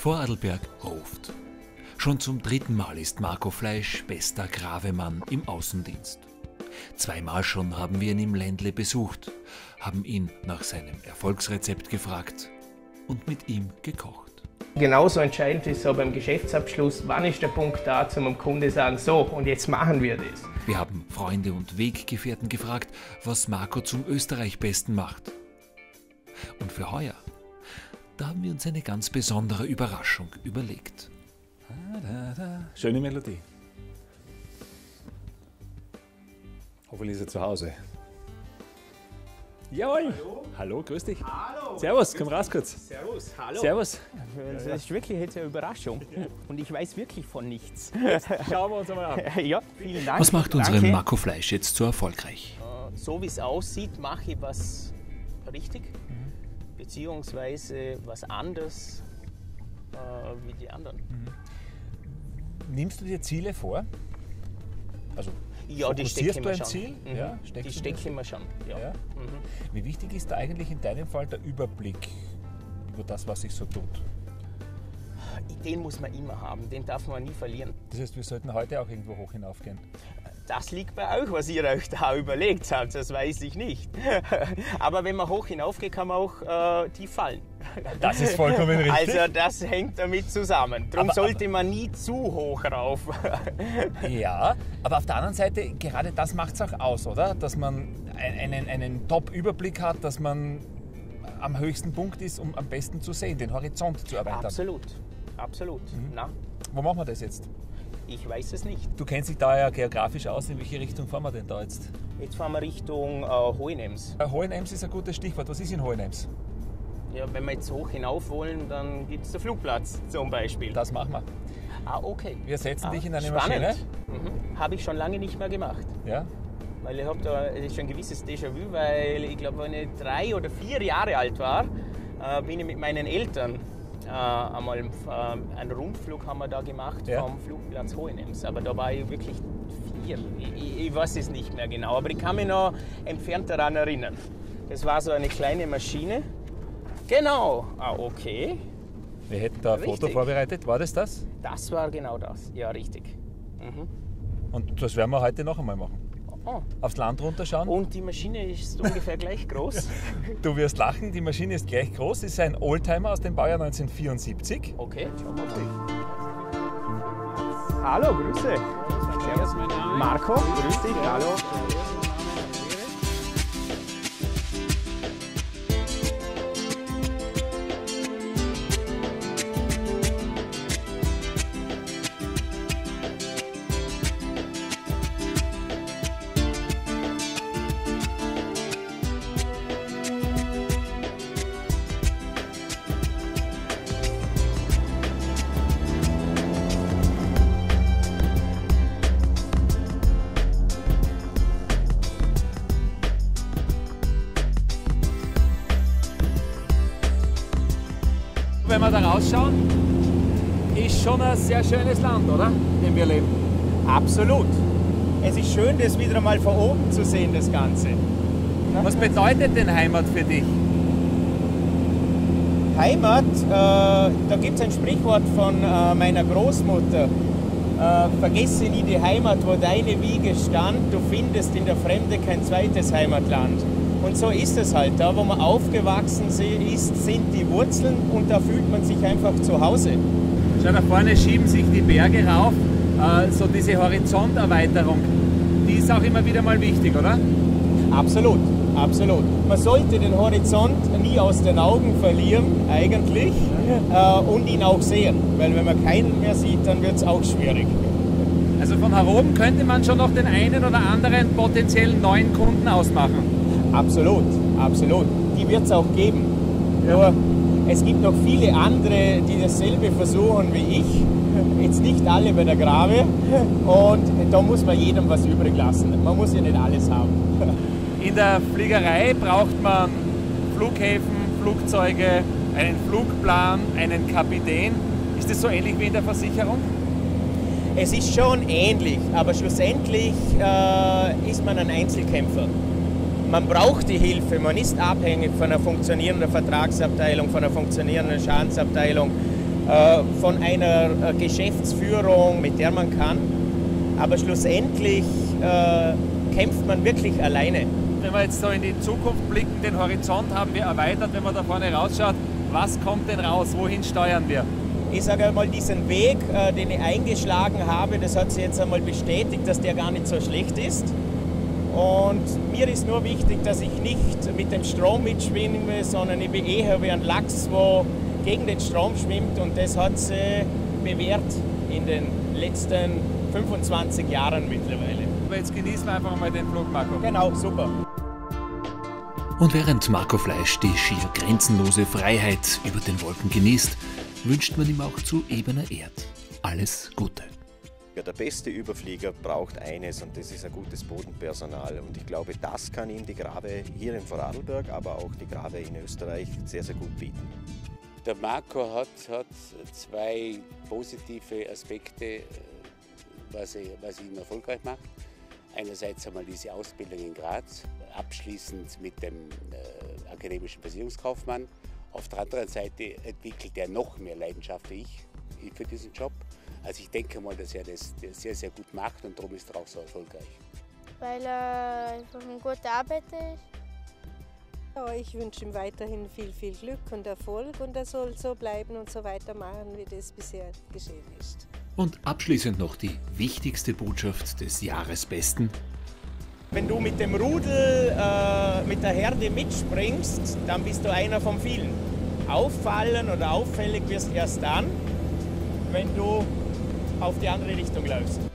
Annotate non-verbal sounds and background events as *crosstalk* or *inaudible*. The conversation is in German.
Vorarlberg ruft. Schon zum dritten Mal ist Marco Fleisch bester Gravemann im Außendienst. Zweimal schon haben wir ihn im Ländle besucht, haben ihn nach seinem Erfolgsrezept gefragt und mit ihm gekocht. Genauso entscheidend ist so beim Geschäftsabschluss, wann ist der Punkt da, zum dem Kunde sagen, so und jetzt machen wir das. Wir haben Freunde und Weggefährten gefragt, was Marco zum Österreich-Besten macht. Und für heuer, da haben wir uns eine ganz besondere Überraschung überlegt. Schöne Melodie. Hoffentlich ist er zu Hause. Jawohl. Hallo. Hallo, grüß dich. Hallo. Servus, komm raus kurz. Servus, hallo. Servus. Das ist wirklich jetzt eine Überraschung und ich weiß wirklich von nichts. Schauen wir uns einmal an. *laughs* Ja, vielen Dank. Was macht unseren Danke. Marco Fleisch jetzt so erfolgreich? Äh, So wie es aussieht, mache ich was richtig, beziehungsweise was anders äh, wie die anderen. Nimmst du dir Ziele vor? Also Ja, die stecke ich du mir ein schon. Ziel? Mhm. Ja, die stecke ich mir schon. Ja. Ja. Mhm. Wie wichtig ist da eigentlich in deinem Fall der Überblick über das, was sich so tut? Den muss man immer haben, den darf man nie verlieren. Das heißt, wir sollten heute auch irgendwo hoch hinaufgehen. Das liegt bei euch, was ihr euch da *laughs* überlegt habt, das weiß ich nicht. *laughs* Aber wenn man hoch hinaufgeht, kann man auch äh, tief fallen. *laughs* Das ist vollkommen richtig. Also das hängt damit zusammen. Darum Aber- sollte man nie zu hoch rauf. Ja, aber auf der anderen Seite, gerade das macht es auch aus, oder? Dass man ein- einen, einen Top-Überblick hat, dass man am höchsten Punkt ist, um am besten zu sehen, den Horizont zu erweitern. Absolut, absolut. Mhm. Na, Wo machen wir das jetzt? Ich weiß es nicht. Du kennst dich da ja geografisch aus. In welche Richtung fahren wir denn da jetzt? Jetzt fahren wir Richtung äh, Hohenems. Äh, Hohenems ist ein gutes Stichwort. Was ist in Hohenems? Ja, wenn wir jetzt hoch hinauf wollen, dann gibt es den Flugplatz zum Beispiel. Das machen wir. ah, okay. Wir setzen ah, dich in eine spannend. Maschine. Mhm. Habe ich schon lange nicht mehr gemacht. Ja? Weil ich habe da ist schon ein gewisses Déjà-vu, weil ich glaube, wenn ich drei oder vier Jahre alt war, äh, bin ich mit meinen Eltern äh, einmal äh, einen Rundflug haben wir da gemacht Ja. vom Flugplatz Hohenems. Aber da war ich wirklich vier. Ich, ich, weiß es nicht mehr genau, aber ich kann mich noch entfernt daran erinnern. Das war so eine kleine Maschine. Genau. Ah, okay. Wir hätten da ein Foto Richtig. vorbereitet. War das das? Das war genau das. Ja, richtig. Mhm. Und das werden wir heute noch einmal machen. Oh. Aufs Land runterschauen. Und die Maschine ist *laughs* ungefähr gleich groß. Du wirst lachen, die Maschine ist gleich groß. Es ist ein Oldtimer aus dem Baujahr 1974. Okay, schauen wir mal. Hallo, Grüße. Servus. Marco, grüß dich. Hallo. Wir da rausschauen, ist schon ein sehr schönes Land, oder? In dem wir leben. Absolut. Es ist schön, das wieder einmal von oben zu sehen, das Ganze. Was bedeutet denn Heimat für dich? Heimat, äh, da gibt es ein Sprichwort von äh, meiner Großmutter. Äh, vergesse nie die Heimat, wo deine Wiege stand, du findest in der Fremde kein zweites Heimatland. Und so ist es halt, da wo man aufgewachsen se- ist, sind die Wurzeln und da fühlt man sich einfach zu Hause. Schau, da vorne schieben sich die Berge rauf. Äh, so diese Horizonterweiterung, die ist auch immer wieder mal wichtig, oder? Absolut, absolut. Man sollte den Horizont nie aus den Augen verlieren, eigentlich, äh, und ihn auch sehen. Weil wenn man keinen mehr sieht, dann wird es auch schwierig. Also von hier oben könnte man schon noch den einen oder anderen potenziellen neuen Kunden ausmachen. Absolut, absolut. Die wird es auch geben. Nur es gibt noch viele andere, die dasselbe versuchen wie ich. *laughs* Jetzt nicht alle bei der Grabe. Und da muss man jedem was übrig lassen. Man muss ja nicht alles haben. *laughs* In der Fliegerei braucht man Flughäfen, Flugzeuge, einen Flugplan, einen Kapitän. Ist das so ähnlich wie in der Versicherung? Es ist schon ähnlich, aber schlussendlich äh, ist man ein Einzelkämpfer. Man braucht die Hilfe, man ist abhängig von einer funktionierenden Vertragsabteilung, von einer funktionierenden Schadensabteilung. äh, von einer äh, Geschäftsführung, mit der man kann. Aber schlussendlich äh, kämpft man wirklich alleine. Wenn wir jetzt so in die Zukunft blicken, den Horizont haben wir erweitert, wenn man da vorne rausschaut, was kommt denn raus? Wohin steuern wir? Ich sage einmal, diesen Weg, den ich eingeschlagen habe, das hat sich jetzt einmal bestätigt, dass der gar nicht so schlecht ist. Und mir ist nur wichtig, dass ich nicht mit dem Strom mitschwimme, sondern ich bin eher wie ein Lachs, der gegen den Strom schwimmt. Und das hat sich bewährt in den letzten 25 Jahren mittlerweile. Aber jetzt genießen wir einfach mal den Flug, Marco. Genau, super. Und während Marco Fleisch die schier grenzenlose Freiheit über den Wolken genießt, wünscht man ihm auch zu ebener Erd alles Gute. Ja, der beste Überflieger braucht eines und das ist ein gutes Bodenpersonal. Und ich glaube, das kann ihm die Grave hier in Vorarlberg, aber auch die Grave in Österreich sehr, sehr gut bieten. Der Marco hat, hat zwei positive Aspekte, was, er, was ihn erfolgreich macht. Einerseits einmal diese Ausbildung in Graz, abschließend mit dem äh, akademischen Versicherungskaufmann. Auf der anderen Seite entwickelt er noch mehr Leidenschaft wie ich für diesen Job. Also ich denke mal, dass er das sehr, sehr gut macht und darum ist er auch so erfolgreich. Weil er einfach ein guter Arbeiter ist. Ja, ich wünsche ihm weiterhin viel, viel Glück und Erfolg und er soll so bleiben und so weitermachen, wie das bisher geschehen ist. Und abschließend noch die wichtigste Botschaft des Jahresbesten. Wenn du mit dem Rudel, äh, mit der Herde mitspringst, dann bist du einer von vielen. Auffallen oder auffällig wirst erst dann, wenn du auf die andere Richtung läufst.